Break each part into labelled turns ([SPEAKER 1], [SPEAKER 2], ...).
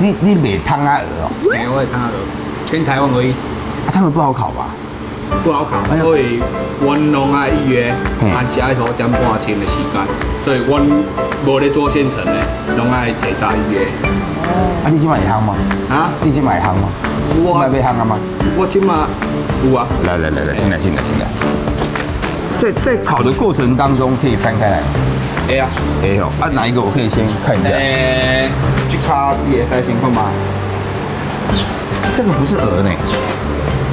[SPEAKER 1] 你你买汤啊鹅哦，
[SPEAKER 2] 哎，我会汤鹅，全台湾而已，
[SPEAKER 1] 啊，他们不好烤吧？
[SPEAKER 2] 不好烤，所以阮拢爱预约，按时爱拖点半钟的时间，所以阮无咧做现成的，拢爱提早预约。
[SPEAKER 1] 啊，你去买汤吗？
[SPEAKER 2] 啊，
[SPEAKER 1] 你去买汤吗？
[SPEAKER 2] 我
[SPEAKER 1] 买杯汤了吗？
[SPEAKER 2] 我即马有啊，
[SPEAKER 1] 来来来来，进来进来进来。在在烤的过程当中，可以翻开来。
[SPEAKER 2] 会啊，
[SPEAKER 1] 哎呦，啊哪一个我可以先看一下？
[SPEAKER 2] 诶，即卡你会使先看吗？
[SPEAKER 1] 这个不是鹅呢，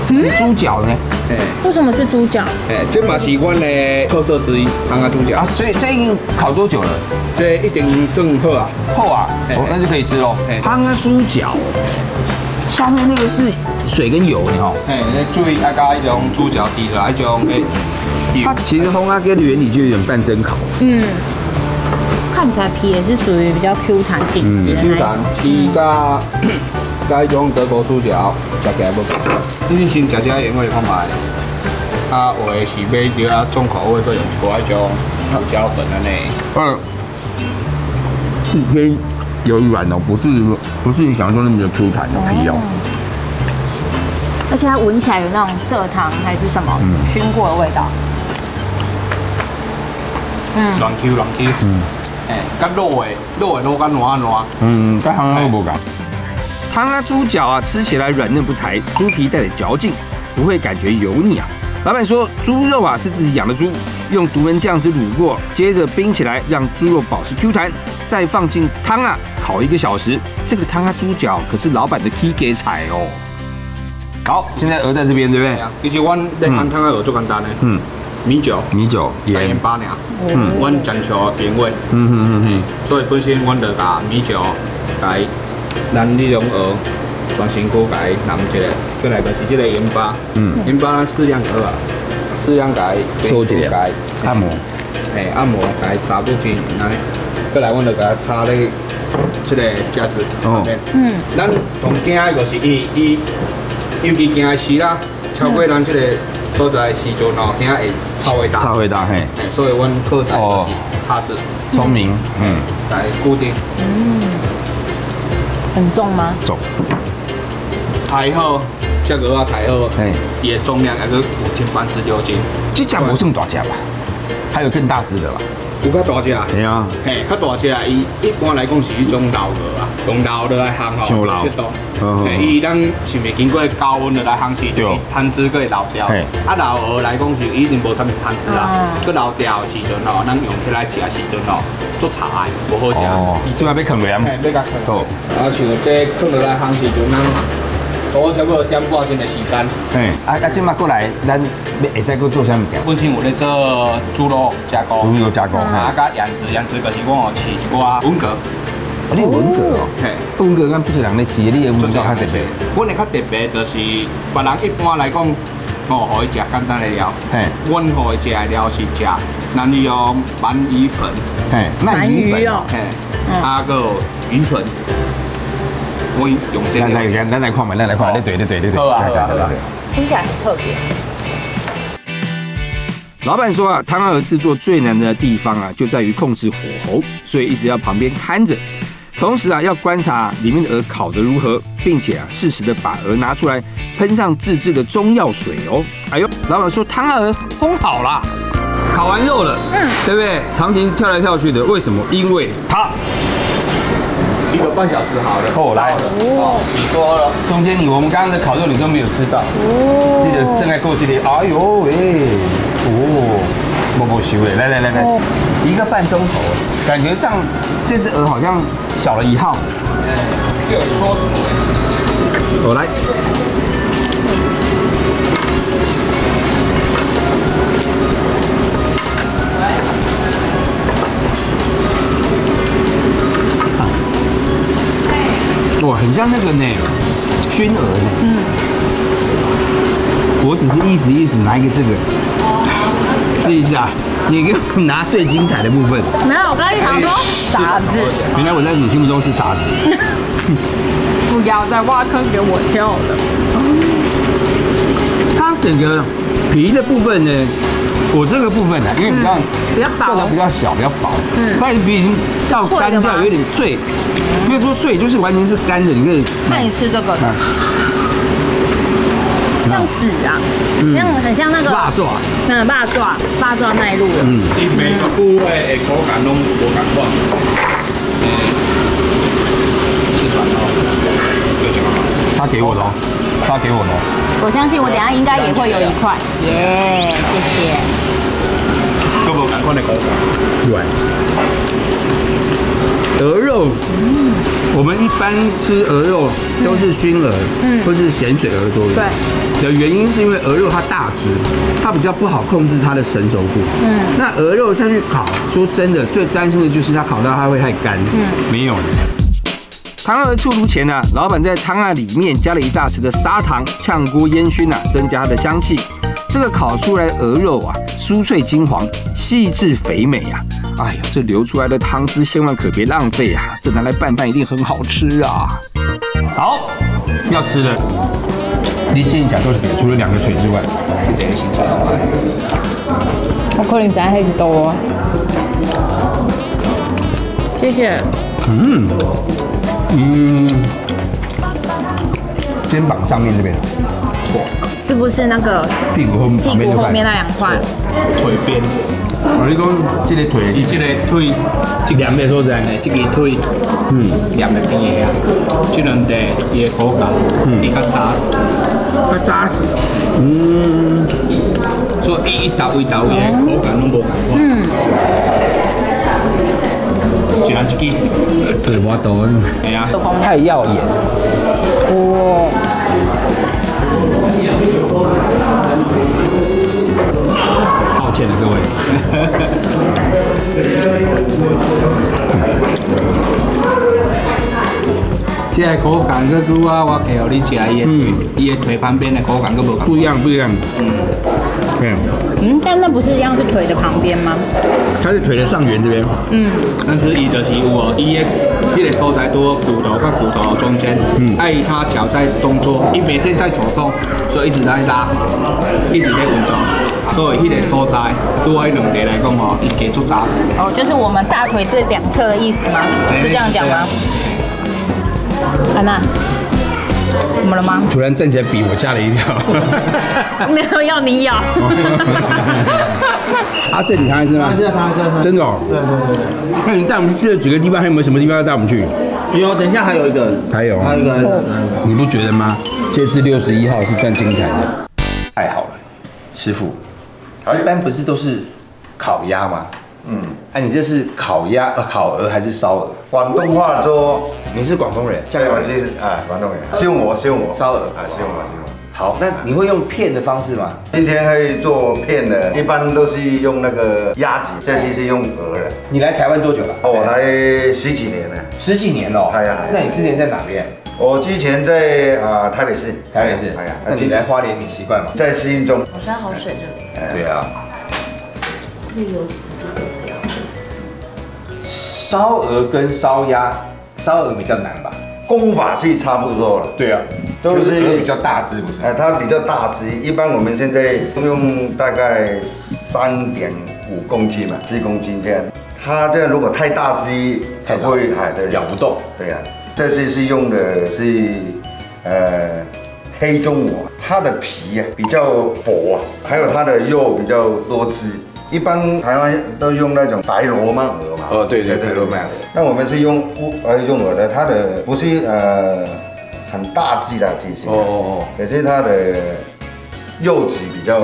[SPEAKER 1] 是猪脚呢。
[SPEAKER 2] 诶，
[SPEAKER 3] 为什么是猪脚？
[SPEAKER 2] 哎，这嘛是阮的特色之一，汤啊猪脚
[SPEAKER 1] 啊，，所以这已经烤多久了？
[SPEAKER 2] 这一定算好啊。
[SPEAKER 1] 厚啊，
[SPEAKER 2] 嘿
[SPEAKER 1] 哦，那就可以吃喽
[SPEAKER 2] 嘿。
[SPEAKER 1] 汤啊猪脚，下面那个是水跟油呢哦。
[SPEAKER 2] 嘿，你注意啊，加一种猪脚滴出来，迄种诶，
[SPEAKER 1] 它其实烘阿哥的原理就有点半蒸烤。
[SPEAKER 3] 嗯，看起来皮也是属于比较 Q 弹紧实的那一
[SPEAKER 2] 猪蛋
[SPEAKER 3] 种。
[SPEAKER 2] 伊加加迄种德国猪脚，食起来无共。你先食食原味看卖。啊，有的是买叫啊重口味，佮用一寡迄种胡椒粉安尼。
[SPEAKER 1] 嗯，是偏有软哦，不是不是你想象中那么的 Q 弹的皮哦。
[SPEAKER 3] 而且它闻起来有那种蔗糖还是什么熏过的味道。嗯，
[SPEAKER 2] 软 Q 软 Q。嗯。诶，甲肉的肉的肉甲软软。
[SPEAKER 1] 嗯，跟汤啊不感。汤啊猪脚啊，吃起来软嫩不柴，猪皮带点嚼劲，不会感觉油腻啊。老板说，猪肉啊是自己养的猪，用独门酱汁卤过，接着冰起来，让猪肉保持 Q 弹，再放进汤啊烤一个小时。这个汤啊猪脚可是老板的 K 给彩哦。好，现在鹅在这边对不对？
[SPEAKER 2] 其实阮咧烘汤啊有足简单的，
[SPEAKER 1] 嗯，
[SPEAKER 2] 米酒、
[SPEAKER 1] 米酒、盐。
[SPEAKER 2] 盐，巴尔，嗯，阮讲求原味。
[SPEAKER 1] 嗯嗯嗯
[SPEAKER 2] 嗯，所以本身阮就甲米酒，甲伊咱迄种鹅全身躯甲伊淋一个，再来就是这个盐巴，
[SPEAKER 1] 嗯。
[SPEAKER 2] 盐巴咱适量就好啊，适量甲伊
[SPEAKER 1] 收一点。
[SPEAKER 2] 甲伊
[SPEAKER 1] 按摩，
[SPEAKER 2] 哎，按摩甲伊纱布巾，安尼，过来阮就甲它插咧这个夹子上面。
[SPEAKER 3] 嗯，
[SPEAKER 2] 咱同惊的就是伊伊，尤其惊的时啦，超过咱即个所在的时阵哦，惊会超会大。
[SPEAKER 1] 他回答嘿，
[SPEAKER 2] 所以阮靠在
[SPEAKER 1] 哦
[SPEAKER 2] 就是叉子
[SPEAKER 1] 聪明，嗯，
[SPEAKER 2] 来固定。
[SPEAKER 3] 嗯很重吗？
[SPEAKER 1] 重。
[SPEAKER 2] 还好，价格啊抬好，
[SPEAKER 1] 嘿，
[SPEAKER 2] 伊的重量还是五斤半至六斤，
[SPEAKER 1] 这家不算大只吧？还有更大只的吧？
[SPEAKER 2] 有较大只。
[SPEAKER 1] 对啊，
[SPEAKER 2] 嘿，较大只啊，伊一般来讲是迄种老鹅啊，用老鹅来烘吼，
[SPEAKER 1] 上老。
[SPEAKER 2] 伊咱是未经过高温的来烘时
[SPEAKER 1] 对。
[SPEAKER 2] 阵，汤汁佫会老掉。
[SPEAKER 1] 嘿。
[SPEAKER 2] 啊，老鹅来讲是已经无啥物汤汁啦
[SPEAKER 3] 嗯，
[SPEAKER 2] 佫老掉的时阵吼，咱用起来食的时阵吼，足柴的，无好食。
[SPEAKER 1] 哦，这边被啃了
[SPEAKER 2] 嘿，要甲
[SPEAKER 1] 好。
[SPEAKER 2] 放。啊，像这放落来烘时阵，咱多差不多点半钟的时间。
[SPEAKER 1] 嘿，啊啊，今麦过来，咱要会使搁做啥物件？
[SPEAKER 2] 本身有咧做猪肉加工，
[SPEAKER 1] 猪肉加工
[SPEAKER 2] 啊，甲腌制，腌制就是我有饲一寡文蛤，
[SPEAKER 1] 啊，你有文革哦，
[SPEAKER 2] 嘿，
[SPEAKER 1] 文革敢不是人咧吃，你有文革较特别。
[SPEAKER 2] 阮的较特别就是别人一般来讲，哦，互伊食简单的料，
[SPEAKER 1] 嘿，
[SPEAKER 2] 阮互伊食的料是食咱利用鳗鱼粉，
[SPEAKER 1] 嘿，
[SPEAKER 3] 鳗鱼哦，
[SPEAKER 2] 嘿，啊个鱼粉，我用这个。
[SPEAKER 1] 来来咱咱来看嘛，咱来看，对对对对对对，
[SPEAKER 2] 好啊好啊
[SPEAKER 1] 对对对。对。
[SPEAKER 3] 听起来很特别。
[SPEAKER 1] 老板说啊，汤鹅制作最难的地方啊，就在于控制火候，所以一直要旁边看着。同时啊，要观察里面的鹅烤得如何，并且啊，适时的把鹅拿出来，喷上自制的中药水哦。哎呦，老板说汤鹅烘好了，烤完肉了，嗯，对不对？长期跳来跳去的，为什么？因为它
[SPEAKER 2] 一个半小时好了，
[SPEAKER 1] 后来
[SPEAKER 2] 哦，洗多了，
[SPEAKER 1] 中间你我们刚刚的烤肉你都没有吃到，
[SPEAKER 3] 哦。
[SPEAKER 1] 记得正在过这里，哎呦喂，哦，不不虚伪，来来来来，一个半钟头，感觉上这只鹅好像小了一号。
[SPEAKER 2] 就有说。
[SPEAKER 1] 我来，哇，很像那个呢，熏鹅呢。嗯。我只是意思意思拿一个这个，试一下。你给我拿最精彩的部分。
[SPEAKER 3] 没有，我刚才想说傻子，
[SPEAKER 1] 原来我在你心目中是傻子。
[SPEAKER 3] 不要再挖坑给我跳了。
[SPEAKER 1] 它整个皮的部分呢，我这个部分呢，因为比较
[SPEAKER 3] 比较薄。
[SPEAKER 1] 个头比较小，比较薄，嗯，饭皮已经到干掉，有点脆，没有说脆，就是完全是干的，你可以
[SPEAKER 3] 那你吃这个。的，像纸啊，那样很像那个
[SPEAKER 1] 辣做啊，
[SPEAKER 3] 嗯，霸爪，霸爪那一路的。
[SPEAKER 1] 嗯，
[SPEAKER 2] 伊每个部位的口感拢无共款。诶，吃完后就这样好。
[SPEAKER 1] 他给我的哦，他给我的哦，
[SPEAKER 3] 我相信我等下应该也会有一块，耶，谢谢。
[SPEAKER 2] 都无共款的口感。
[SPEAKER 1] 对。鹅肉，我们一般吃鹅肉都是熏鹅，
[SPEAKER 3] 嗯
[SPEAKER 1] 或是咸水鹅多一点。的原因是因为鹅肉它大只，它比较不好控制它的成熟度。
[SPEAKER 3] 嗯
[SPEAKER 1] 那鹅肉下去烤，说真的，最担心的就是它烤到它会太干。
[SPEAKER 3] 嗯
[SPEAKER 1] 没有。汤鹅出炉前呢，老板在汤案里面加了一大匙的砂糖，炝锅烟熏啊，增加它的香气。这个烤出来的鹅肉啊，酥脆金黄，细致肥美呀、哎呀，这流出来的汤汁千万可别浪费啊！这拿来拌饭一定很好吃啊！好，要吃的，你建议讲都是点，除了两个腿之外。
[SPEAKER 3] 我可能在黑子多。谢谢。
[SPEAKER 1] 嗯嗯，肩膀上面这边，
[SPEAKER 3] 是不是那个
[SPEAKER 1] 屁股后
[SPEAKER 3] 屁
[SPEAKER 1] 旁边这块
[SPEAKER 3] 股后面，那两块？
[SPEAKER 2] 腿边，
[SPEAKER 1] 我你讲这个腿，
[SPEAKER 2] 伊这个腿，这
[SPEAKER 1] 两边所在
[SPEAKER 2] 呢，这个腿，
[SPEAKER 1] 嗯，
[SPEAKER 2] 黏的边的啊，这两块伊的口感，比较扎实，
[SPEAKER 1] 较扎实，嗯，
[SPEAKER 2] 所以伊一刀一刀伊的口感拢无共款。
[SPEAKER 3] 嗯，
[SPEAKER 2] 一人一支，
[SPEAKER 1] 对，我懂，
[SPEAKER 2] 系啊，
[SPEAKER 1] 太耀眼。
[SPEAKER 3] 哦，
[SPEAKER 1] 抱歉了各位。
[SPEAKER 2] 这个口感个拄啊，我摕互你食伊的腿，伊的腿旁边的口感跟无共
[SPEAKER 1] 不一样，不一样。嗯，对，
[SPEAKER 3] 嗯，但那不是一样是腿的旁边吗？
[SPEAKER 1] 它是腿的上缘这边。
[SPEAKER 3] 嗯，
[SPEAKER 2] 但是伊就是有哦，伊的迄个所在多骨头跟骨头中间，嗯，碍于他脚在动作，伊每天在走动，所以一直在拉，一直在运动，所以迄个所在对我迄两个来讲哦，伊加足扎实。
[SPEAKER 3] 哦，就是我们大腿这两侧的意思吗？是这样讲吗？安娜，怎么了吗？
[SPEAKER 1] 突然站起来比我，吓了一跳。
[SPEAKER 3] 没有要你咬。
[SPEAKER 1] 啊，这里尝一次吗？
[SPEAKER 2] 这尝一次尝一次
[SPEAKER 1] 真的哦。
[SPEAKER 2] 对对对对，
[SPEAKER 1] 那你带我们去去了几个地方？还有没有什么地方要带我们去？
[SPEAKER 2] 有，等一下还有一个，
[SPEAKER 1] 还有
[SPEAKER 2] 还有一个，还有一个
[SPEAKER 1] 你不觉得吗？这次六十一号是算精彩的。太好了，师傅，一般不是都是烤鸭吗？
[SPEAKER 4] 嗯，
[SPEAKER 1] 哎、你这是烤鸭、呃烤鹅还是烧鹅？
[SPEAKER 4] 广东话说，
[SPEAKER 1] 你是广东人，香
[SPEAKER 4] 对，我
[SPEAKER 1] 港人。
[SPEAKER 4] 是哎广东人，烧鹅烧鹅
[SPEAKER 1] 烧鹅
[SPEAKER 4] 哎烧鹅烧鹅。
[SPEAKER 1] 好，那你会用片的方式吗？
[SPEAKER 4] 今天会做片的，一般都是用那个鸭子，这期是用鹅的。
[SPEAKER 1] 你来台湾多久了？
[SPEAKER 4] 哦，我来十几年了。
[SPEAKER 1] 十几年了。
[SPEAKER 4] 哎呀
[SPEAKER 1] 那你之前在哪边？
[SPEAKER 4] 我之前在啊、台北市，
[SPEAKER 1] 台北市。
[SPEAKER 4] 哎呀，
[SPEAKER 1] 那你来花莲你习惯吗？
[SPEAKER 4] 在适应中。
[SPEAKER 5] 好像好水这里，
[SPEAKER 1] 对啊。
[SPEAKER 5] 绿油。
[SPEAKER 1] 烧鹅跟烧鸭，烧鹅比较难吧？
[SPEAKER 4] 功法是差不多了。
[SPEAKER 1] 对啊，
[SPEAKER 4] 都是
[SPEAKER 1] 鹅比较大只，不是？
[SPEAKER 4] 哎，它比较大只，一般我们现在用大概三点五公斤嘛，四公斤这样。它这样如果太大只，
[SPEAKER 1] 太大
[SPEAKER 4] 会哎对
[SPEAKER 1] 咬不动。
[SPEAKER 4] 对呀、这次是用的是呃黑中鹅，它的皮啊比较薄啊，还有它的肉比较多汁。一般台湾都用那种白罗曼。
[SPEAKER 1] 哦对对对罗曼
[SPEAKER 4] 那我们是用乌呃用我的，它的不是呃很大只的体型。
[SPEAKER 1] 哦哦哦
[SPEAKER 4] 可是它的肉质比较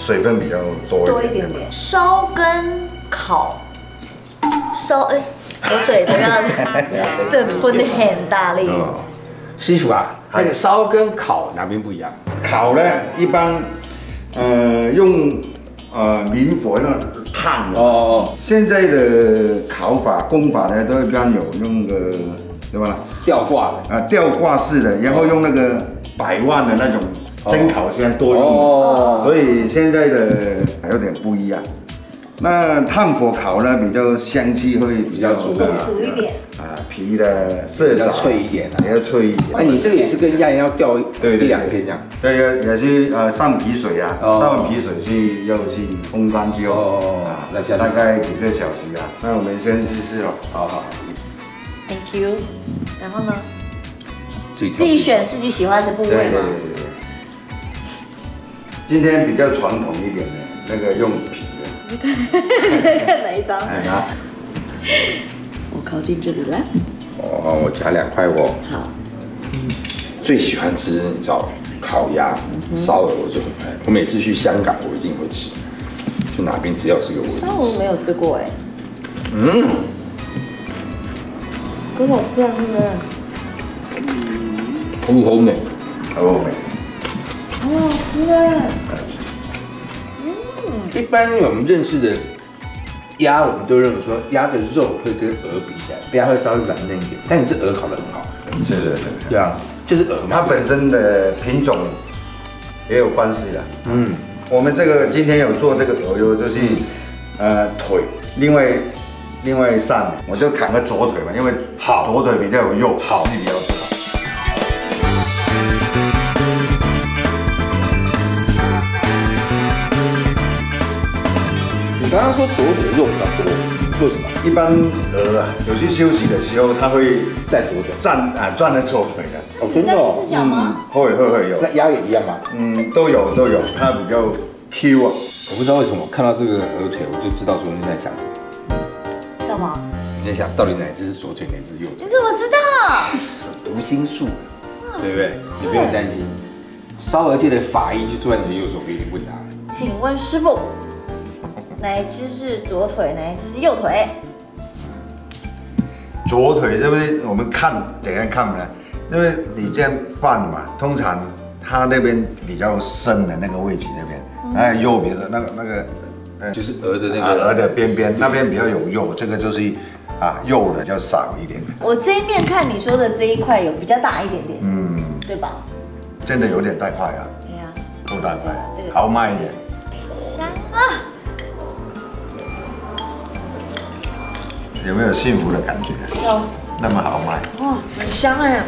[SPEAKER 4] 水分比较多
[SPEAKER 5] 多一
[SPEAKER 4] 一点。
[SPEAKER 5] 点点。烧跟烤，烧哎，有水怎么样？这吞的很大力。
[SPEAKER 1] 哦。师傅啊，那个烧跟烤哪边不一样？
[SPEAKER 4] 烤呢，一般呃用呃明火那种烫的。
[SPEAKER 1] 哦哦
[SPEAKER 4] 现在的烤法、工法呢，都一般有用个对吧？
[SPEAKER 1] 吊挂的。
[SPEAKER 4] 啊，吊挂式的，然后用那个百万的那种蒸烤箱多用所以现在的还有点不一样。那炭火烤呢，比较香气会比较足
[SPEAKER 1] 比较
[SPEAKER 5] 足一点
[SPEAKER 4] 啊，皮的色
[SPEAKER 1] 比较
[SPEAKER 4] 泽
[SPEAKER 1] 脆一点啊
[SPEAKER 4] 也要脆一点。
[SPEAKER 1] 哎，你这个也是跟鸭要掉一
[SPEAKER 4] 对对
[SPEAKER 1] 一两片这样。
[SPEAKER 4] 这个也是呃上皮水啊，
[SPEAKER 1] 哦
[SPEAKER 4] 上完皮水是要去烘干之后
[SPEAKER 1] 哦
[SPEAKER 4] 啊，
[SPEAKER 1] 那下
[SPEAKER 4] 大概几个小时啊。那我们先试试喽。
[SPEAKER 1] 好好
[SPEAKER 5] ，，Thank you。然后呢，
[SPEAKER 1] 自己
[SPEAKER 5] 自己选自己喜欢的部
[SPEAKER 4] 对对
[SPEAKER 5] 位嘛。
[SPEAKER 4] 对对对。今天比较传统一点的，那个用皮的，
[SPEAKER 5] 看哪一张？
[SPEAKER 4] 哎拿
[SPEAKER 5] 我靠近这里来。
[SPEAKER 1] 哦，我夹两块哦。
[SPEAKER 5] 好，
[SPEAKER 1] 最喜欢吃你知道烤鸭、烧鹅，我就很爱。我每次去香港，我一定会吃。去哪边只要是有我。
[SPEAKER 5] 烧鹅没有吃过哎，
[SPEAKER 1] 嗯，
[SPEAKER 5] 可好吃啊，真的。
[SPEAKER 1] 红红的。
[SPEAKER 4] 哦，
[SPEAKER 5] 好好吃哎。
[SPEAKER 1] 一般我们认识的鸭，我们都认为说鸭的肉会跟鹅比起来，鸭会稍微软嫩一点。但你这鹅烤得很好。
[SPEAKER 4] 是是是。
[SPEAKER 1] 对啊，就是鹅嘛。
[SPEAKER 4] 它本身的品种也有关系的。
[SPEAKER 1] 嗯，
[SPEAKER 4] 我们这个今天有做这个鹅油，就是呃腿，另外另外上我就砍个左腿嘛，因为
[SPEAKER 1] 好
[SPEAKER 4] 左腿比较有肉，
[SPEAKER 1] 好
[SPEAKER 4] 是比较多。
[SPEAKER 1] 刚刚说左腿的肉比较多，为什么？
[SPEAKER 4] 一般鹅啊，有些休息的时候，它会
[SPEAKER 1] 在左腿。
[SPEAKER 4] 站啊转在左腿的，
[SPEAKER 1] 哦，真的哦。
[SPEAKER 5] 脚吗？
[SPEAKER 4] 会会会有
[SPEAKER 1] 那，鸭也一样吗？
[SPEAKER 4] 嗯，都有都有，它比较 Q 啊。
[SPEAKER 1] 我不知道为什么，看到这个鹅腿，我就知道昨天在想什么。
[SPEAKER 5] 什么？
[SPEAKER 1] 你在想到底哪只是左腿，哪只是右腿？
[SPEAKER 5] 你怎么知道？
[SPEAKER 1] 读心术，对不对？你不用担心。烧鹅界的法医就坐在你的右手边，你问他。
[SPEAKER 5] 请问师傅，哪一只是左腿，哪一只是右腿？
[SPEAKER 4] 左腿对不对？我们看怎样看呢？因为你这样放嘛，通常它那边比较深的那个位置那边，哎，右边的那个那个，呃
[SPEAKER 1] 就是鹅的那
[SPEAKER 4] 啊
[SPEAKER 1] 个
[SPEAKER 4] 鹅的边边那边比较有肉，这个就是啊肉的比较少一点，
[SPEAKER 5] 我这一面看你说的这一块有比较大一点点，
[SPEAKER 4] 嗯，
[SPEAKER 5] 对吧？
[SPEAKER 4] 真的有点太快啊，
[SPEAKER 5] 对呀，
[SPEAKER 4] 够大块
[SPEAKER 5] 这个，
[SPEAKER 4] 豪迈一点。有没有幸福的感觉？
[SPEAKER 5] 有
[SPEAKER 4] 那么好卖，
[SPEAKER 5] 哇，很香哎，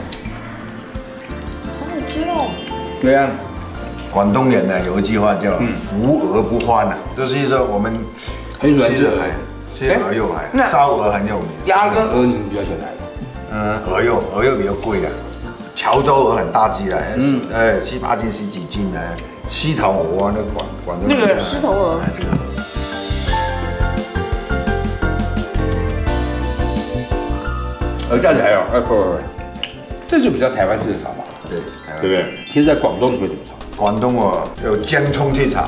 [SPEAKER 5] 好好吃哦。
[SPEAKER 1] 对啊，
[SPEAKER 4] 广东人呢有一句话叫“无鹅不欢”呐，就是说我们
[SPEAKER 1] 很喜欢吃鹅
[SPEAKER 4] 吃海，吃鹅肉烧鹅很有名。
[SPEAKER 1] 鸭跟鹅你们比较喜欢哪个？
[SPEAKER 4] 嗯，鹅肉，鹅肉比较贵啊。潮州鹅很大只的，嗯，哎，七八斤、十几斤的。狮头鹅啊，那广广东
[SPEAKER 1] 那个
[SPEAKER 4] 人
[SPEAKER 5] 狮头鹅
[SPEAKER 4] 哎狮头鹅
[SPEAKER 1] 鹅价钱还有，哎不不不，这就比较台湾式的炒法，
[SPEAKER 4] 对，
[SPEAKER 1] 对不对？其实，在广东你会怎么炒？
[SPEAKER 4] 广东哦，有姜葱去炒，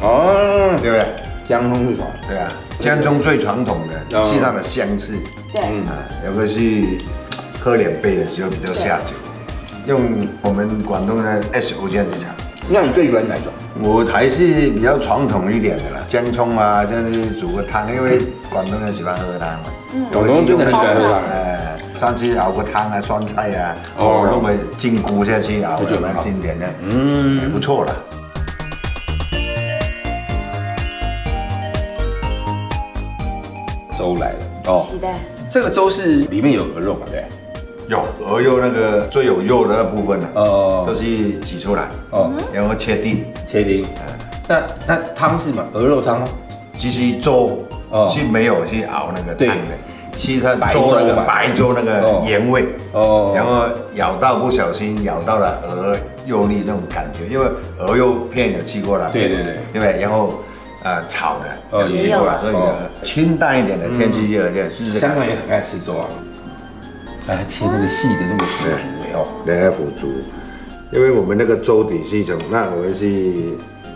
[SPEAKER 1] 哦，
[SPEAKER 4] 对不对？
[SPEAKER 1] 姜葱去炒，
[SPEAKER 4] 对啊，姜葱最传统的
[SPEAKER 1] 哦
[SPEAKER 4] 是它的香气
[SPEAKER 5] 对，
[SPEAKER 4] 啊，有个是喝两杯的时候比较下酒，用我们广东的 S O 酱去炒。
[SPEAKER 1] 那你最喜欢哪一种？
[SPEAKER 4] 我还是比较传统一点的啦，姜葱啊，这样子煮个汤，因为广东人喜欢喝汤嘛。
[SPEAKER 1] 广东人真的很喜欢喝汤，
[SPEAKER 4] 哎，上次熬个汤啊，酸菜啊，
[SPEAKER 1] 哦
[SPEAKER 4] 哦，弄个金菇下去熬，
[SPEAKER 1] 就很好
[SPEAKER 4] 经典的，
[SPEAKER 1] 嗯
[SPEAKER 4] 不错啦。
[SPEAKER 1] 粥来了哦，
[SPEAKER 5] 期待。
[SPEAKER 1] 这个粥是里面有鹅肉嘛？对，
[SPEAKER 4] 有鹅肉那个最有肉的那部分呢，
[SPEAKER 1] 哦
[SPEAKER 4] 就是挤出来，
[SPEAKER 1] 哦，
[SPEAKER 4] 然后切丁。
[SPEAKER 1] 切丁。那那汤是嘛？鹅肉汤吗？
[SPEAKER 4] 其实粥
[SPEAKER 1] 哦
[SPEAKER 4] 是没有去熬那个
[SPEAKER 1] 对
[SPEAKER 4] 汤的，是它
[SPEAKER 1] 白
[SPEAKER 4] 粥那个白粥那个
[SPEAKER 1] 哦。
[SPEAKER 4] 盐味，
[SPEAKER 1] 哦。
[SPEAKER 4] 然后咬到不小心咬到了鹅肉粒那种感觉，因为鹅肉片有吃过了，
[SPEAKER 1] 对对对。
[SPEAKER 4] 对不对？然后呃炒的
[SPEAKER 1] 哦
[SPEAKER 4] 有吃过了，所以清淡一点的天气热点试试看
[SPEAKER 1] 香港，也很爱吃粥啊。哎，切那个细的那个腐竹哎哦，
[SPEAKER 4] 来腐竹，因为我们那个粥底是一种，那我们是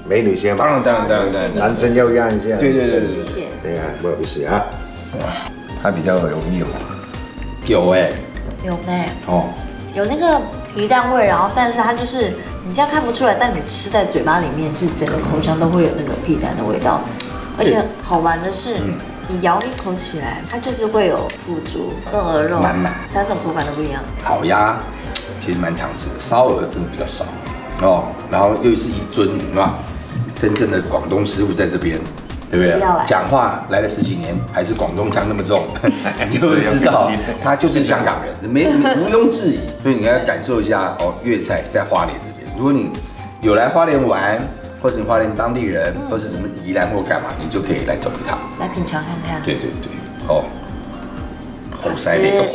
[SPEAKER 4] 美女先嘛，
[SPEAKER 1] 当然当然当然。
[SPEAKER 4] 男生要让一下，
[SPEAKER 1] 对对对对对。
[SPEAKER 4] 对啊，不好意思啊，它比较有有。
[SPEAKER 1] 有哎，
[SPEAKER 5] 有呢，
[SPEAKER 1] 哦，
[SPEAKER 5] 有那个皮蛋味，然后但是它就是你这样看不出来，但你吃在嘴巴里面是整个口腔都会有那个皮蛋的味道，而且好玩的是。你咬一口起来，它就是会有腐竹跟鹅肉，
[SPEAKER 1] 满满
[SPEAKER 5] 三种口感都不一样。
[SPEAKER 1] 烤鸭其实蛮常吃的，烧鹅真的比较少哦。然后又是一尊是吧？真正的广东师傅在这边对不对？讲话来了十几年，还是广东腔那么重，你就会知道他就是香港人，没毋庸置疑。所以你要感受一下哦，粤菜在花莲这边。如果你有来花莲玩，或者你花莲当地人，或者什么宜兰或干嘛，你就可以来走一趟。
[SPEAKER 5] 来品尝看看。
[SPEAKER 1] 对对对，哦，好塞那种。